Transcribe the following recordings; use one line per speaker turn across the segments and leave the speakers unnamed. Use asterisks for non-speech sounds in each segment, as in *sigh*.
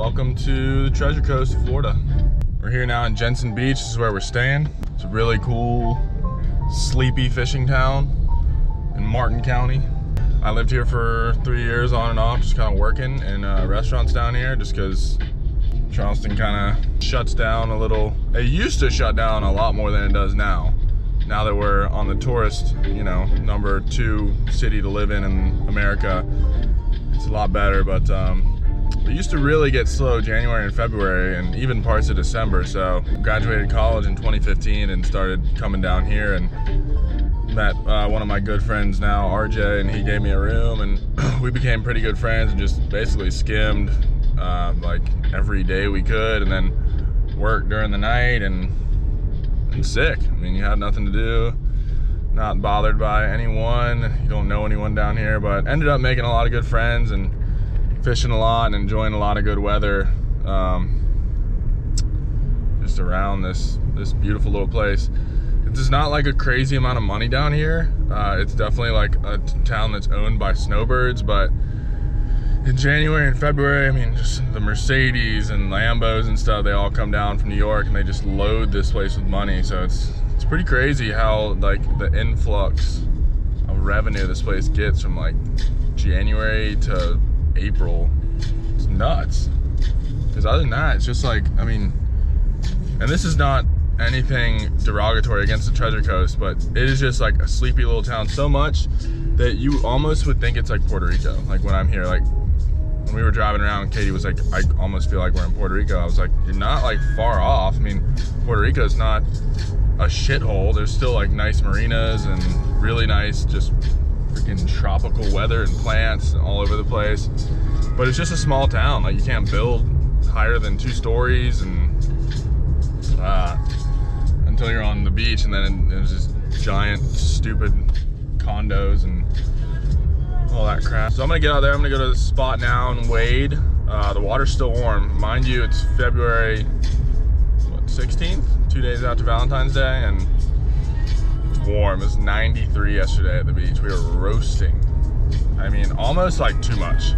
Welcome to the Treasure Coast Florida. We're here now in Jensen Beach. This is where we're staying. It's a really cool, sleepy fishing town in Martin County. I lived here for three years on and off, just kind of working in uh, restaurants down here just because Charleston kind of shuts down a little. It used to shut down a lot more than it does now. Now that we're on the tourist, you know, number two city to live in in America, it's a lot better, but um, we used to really get slow January and February and even parts of December. So graduated college in 2015 and started coming down here and met uh, one of my good friends now, RJ, and he gave me a room and *clears throat* we became pretty good friends and just basically skimmed uh, like every day we could and then worked during the night and, and sick. I mean, you had nothing to do not bothered by anyone. You don't know anyone down here, but ended up making a lot of good friends and fishing a lot and enjoying a lot of good weather um, just around this this beautiful little place. It's not like a crazy amount of money down here. Uh, it's definitely like a town that's owned by snowbirds but in January and February I mean just the Mercedes and Lambos and stuff they all come down from New York and they just load this place with money. So it's it's pretty crazy how like the influx of revenue this place gets from like January to April. It's nuts. Because other than that, it's just like, I mean, and this is not anything derogatory against the Treasure Coast, but it is just like a sleepy little town so much that you almost would think it's like Puerto Rico. Like when I'm here, like when we were driving around, Katie was like, I almost feel like we're in Puerto Rico. I was like, you're not like far off. I mean, Puerto Rico is not a shithole. There's still like nice marinas and really nice just freaking tropical weather and plants all over the place. But it's just a small town. Like you can't build higher than two stories and uh, until you're on the beach and then there's just giant stupid condos and all that crap. So I'm gonna get out there, I'm gonna go to the spot now and wade. Uh, the water's still warm. Mind you, it's February what, 16th, two days after Valentine's Day, and warm. It was 93 yesterday at the beach. We were roasting. I mean, almost like too much.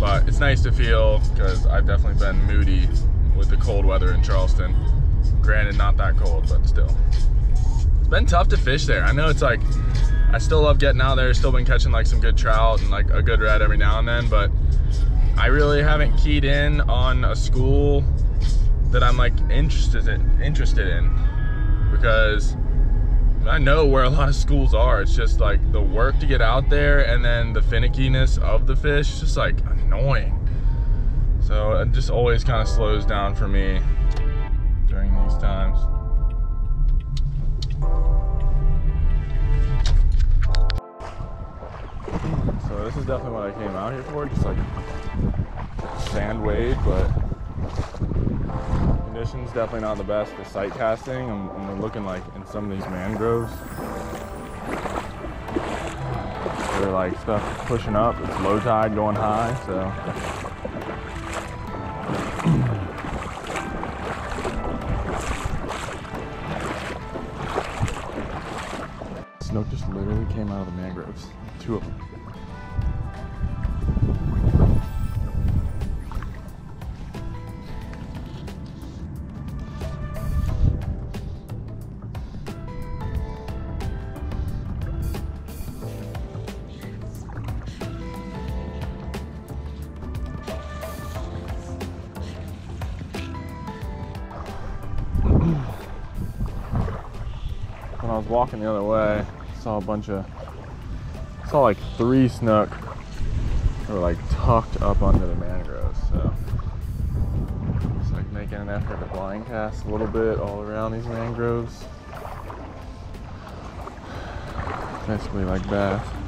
But it's nice to feel because I've definitely been moody with the cold weather in Charleston. Granted, not that cold, but still. It's been tough to fish there. I know it's like, I still love getting out there. Still been catching like some good trout and like a good red every now and then, but I really haven't keyed in on a school that I'm like interested in, interested in because I know where a lot of schools are. It's just like the work to get out there and then the finickiness of the fish, just like annoying. So it just always kind of slows down for me during these times. So this is definitely what I came out here for, just like sand wave, but conditions definitely not the best for sight casting. I'm, I'm looking like in some of these mangroves. They're like stuff pushing up. It's low tide going high, so. Snook just literally came out of the mangroves. Two of them. Was walking the other way, saw a bunch of, saw like three snook that were like tucked up under the mangroves. So it's like making an effort to blind cast a little bit all around these mangroves. Basically like bass.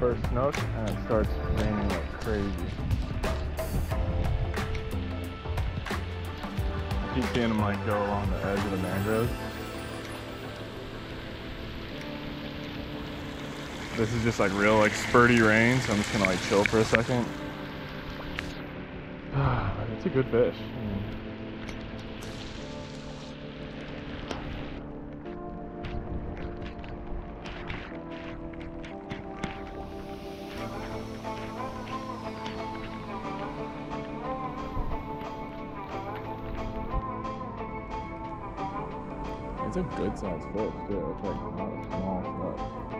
First snook and it starts raining like crazy. I keep seeing them like go along the edge of the mangroves. This is just like real like spurty rain, so I'm just gonna like chill for a second. *sighs* it's a good fish. Good size fish too. It's like oh, not a small snook.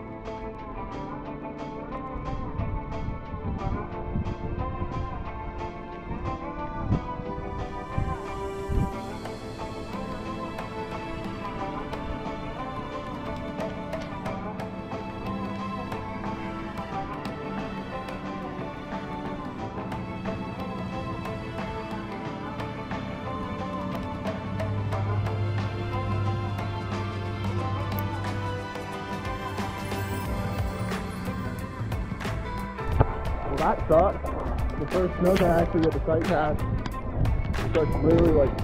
That sucks. The first snook I actually get the sight cast starts literally like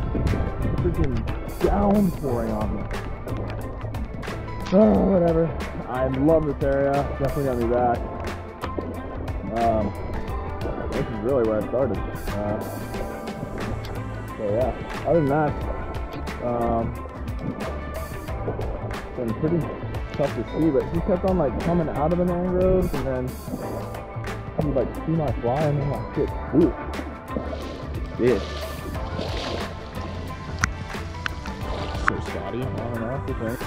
freaking downpouring on me. Oh, whatever. I love this area. Definitely got me back. Um, this is really where I started. Uh, so yeah, other than that, um, it's been pretty tough to see, but he kept on like coming out of the mangroves and then you like see my fly and I'm like, shit, ooh, fish. So Scotty, on and off, you think?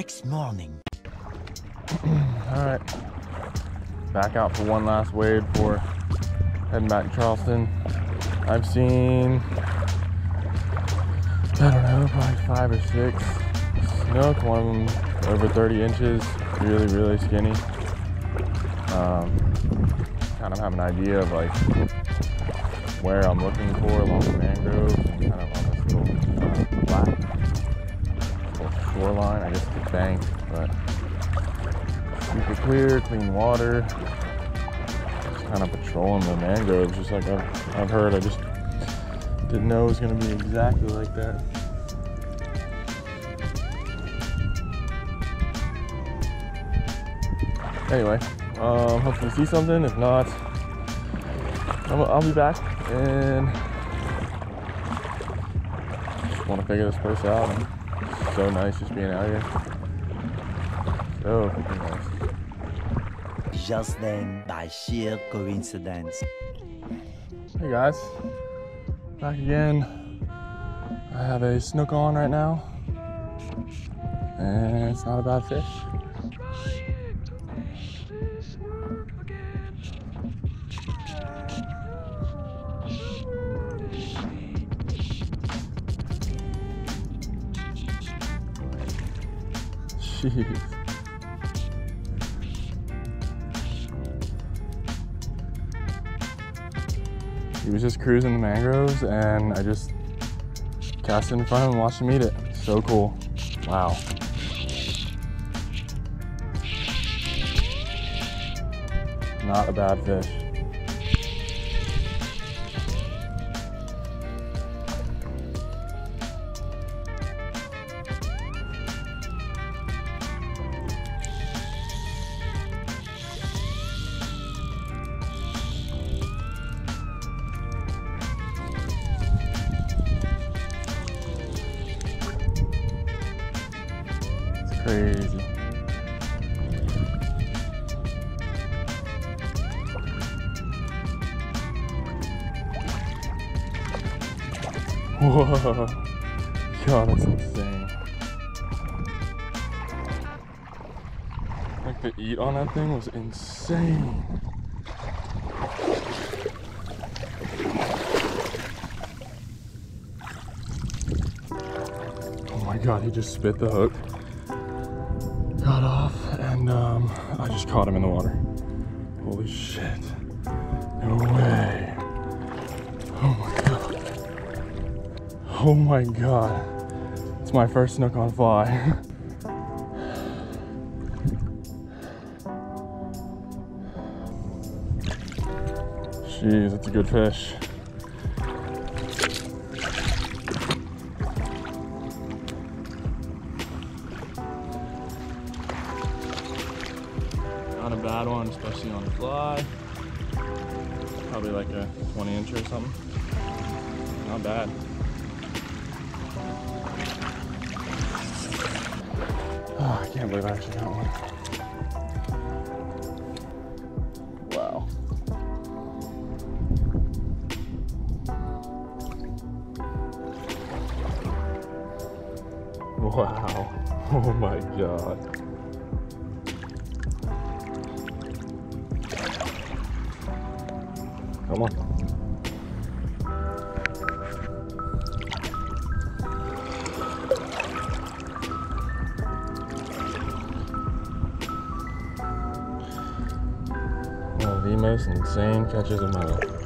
Next morning. *clears throat*
All right, back out for one last wade before heading back to Charleston. I've seen, I don't know, probably five or six snook, one of them over 30 inches, really, really skinny. Um, kind of have an idea of like where I'm looking for along the mangroves and kind of bank, but super clear, clean water. Just kind of patrolling the mangroves, just like I've, I've heard. I just didn't know it was going to be exactly like that. Anyway, um, hopefully see something. If not, I'll, I'll be back and just want to figure this place out It's so nice just being out here. Nice.
Just then, by sheer coincidence.
Hey guys, back again. I have a snook on right now, and it's not a bad fish. He was just cruising the mangroves and I just cast it in front of him and watched him eat it. So cool. Wow. Not a bad fish. Crazy. Whoa. God, that's insane. Like the eat on that thing was insane. Oh my god, he just spit the hook. Got off and um, I just caught him in the water. Holy shit. No way. Oh my god. Oh my god. It's my first snook on fly. *laughs* Jeez, that's a good fish. Not a bad one, especially on the fly. Probably like a 20 inch or something. Not bad. Oh, *sighs* I can't believe I actually got one. Wow. Wow. *laughs* Oh my god. Come on. One of the most insane catches of my life.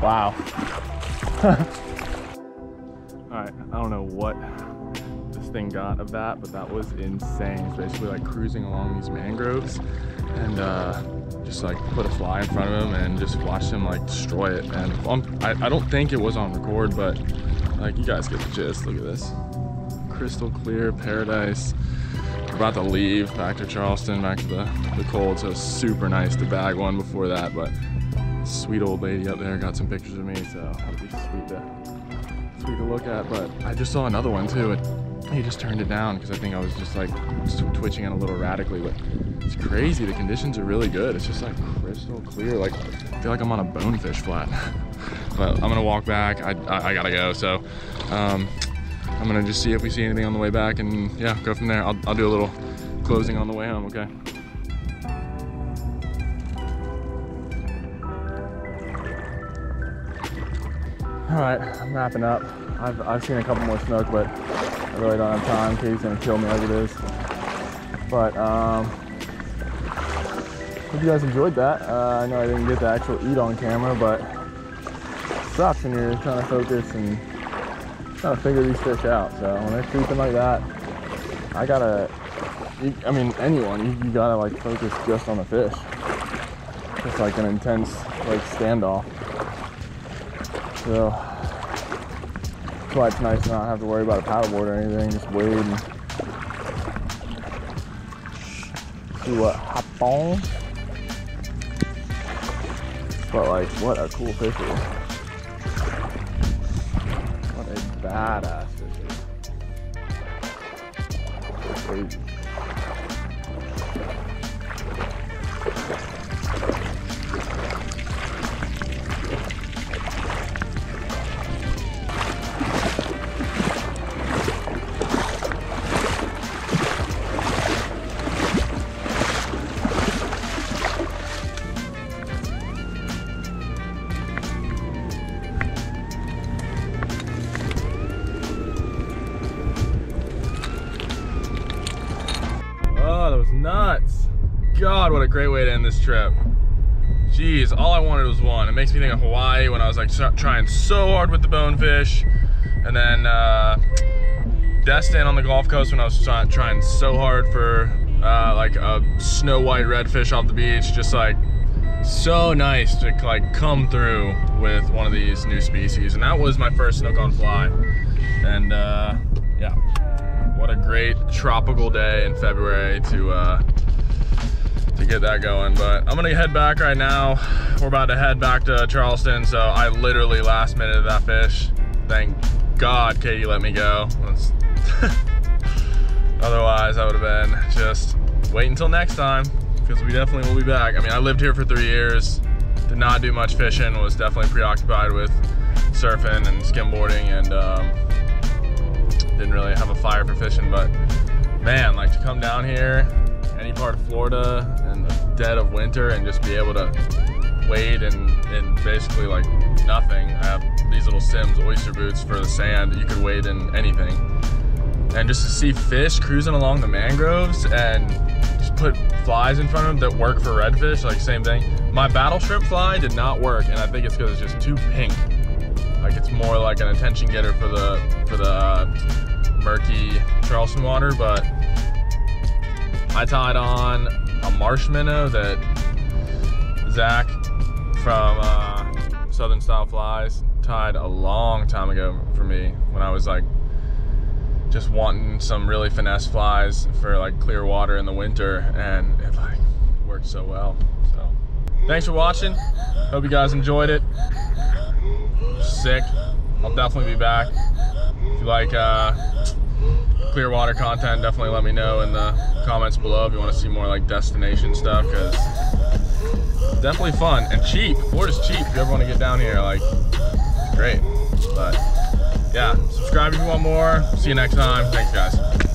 Wow. *laughs* of that, but that was insane. It's basically like cruising along these mangroves and uh, just like put a fly in front of him and just watched him like destroy it. And I, I don't think it was on record, but like you guys get the gist. Look at this. Crystal clear paradise. We're about to leave back to Charleston, back to the, the cold, so super nice to bag one before that, but sweet old lady up there got some pictures of me, so that'll be sweet to sweet to look at. But I just saw another one too, and he just turned it down because I think I was just like twitching it a little radically, But it's crazy. The conditions are really good. It's just like crystal clear. Like I feel like I'm on a bonefish flat. *laughs* but I'm gonna walk back. I, I, I gotta go. So um, I'm gonna just see if we see anything on the way back, and yeah, go from there. I'll, I'll do a little closing on the way home. Okay. All right, I'm wrapping up. I've, I've seen a couple more snook, but I really don't have time. Katie's gonna kill me as it is. But um, hope you guys enjoyed that. Uh, I know I didn't get the actual eat on camera, but it sucks when you're trying to focus and trying to figure these fish out. So when they're creeping like that, I gotta. You, I mean, anyone, you, you gotta like focus just on the fish. It's like an intense like standoff. So that's why it's nice to not have to worry about a paddleboard or anything. Just wade and see what happens. But like, what a cool fish it is. What a badass fish crazy. That was nuts. God, what a great way to end this trip. Jeez, all I wanted was one. It makes me think of Hawaii when I was like trying so hard with the bonefish. And then uh, Destin on the Gulf Coast when I was trying so hard for uh, like a snow white redfish off the beach. Just like so nice to like come through with one of these new species. And that was my first snook on fly. And uh, yeah, what a great tropical day in February to uh, to get that going. But I'm gonna head back right now. We're about to head back to Charleston. So I literally last minute of that fish. Thank God Katie let me go. *laughs* Otherwise I would have been just wait until next time because we definitely will be back. I mean, I lived here for three years, did not do much fishing, was definitely preoccupied with surfing and skimboarding and um, didn't really have a fire for fishing, but man, like to come down here, any part of Florida in the dead of winter and just be able to wade in, in basically like nothing. I have these little Simms oyster boots for the sand. You could wade in anything. And just to see fish cruising along the mangroves and just put flies in front of them that work for redfish, like same thing. My battle shrimp fly did not work, and I think it's because it's just too pink. Like it's more like an attention getter for the for the uh, murky Charleston water, but I tied on a marsh minnow that Zach from uh, Southern Style Flies tied a long time ago for me when I was like just wanting some really finesse flies for like clear water in the winter and it like worked so well. So thanks for watching. Hope you guys enjoyed it. Sick. I'll definitely be back. If you like uh, clear water content, definitely let me know in the comments below if you want to see more like destination stuff because definitely fun and cheap. Florida's cheap if you ever want to get down here. Like, great. But yeah, subscribe if you want more. See you next time. Thanks, guys.